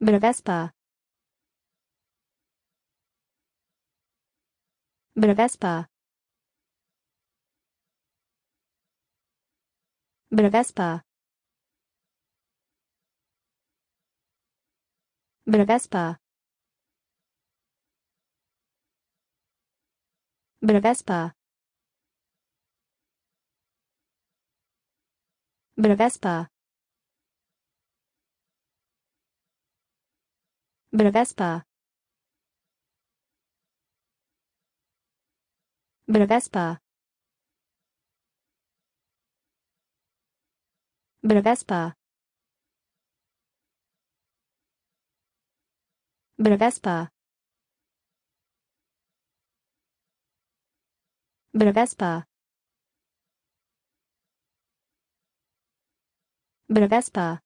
Bravespa. Bravespa. Bravespa. Bravespa. Bravespa. Bravespa. Bravespa. Bravespa. Bravespa. Bravespa. Bravespa. Bravespa.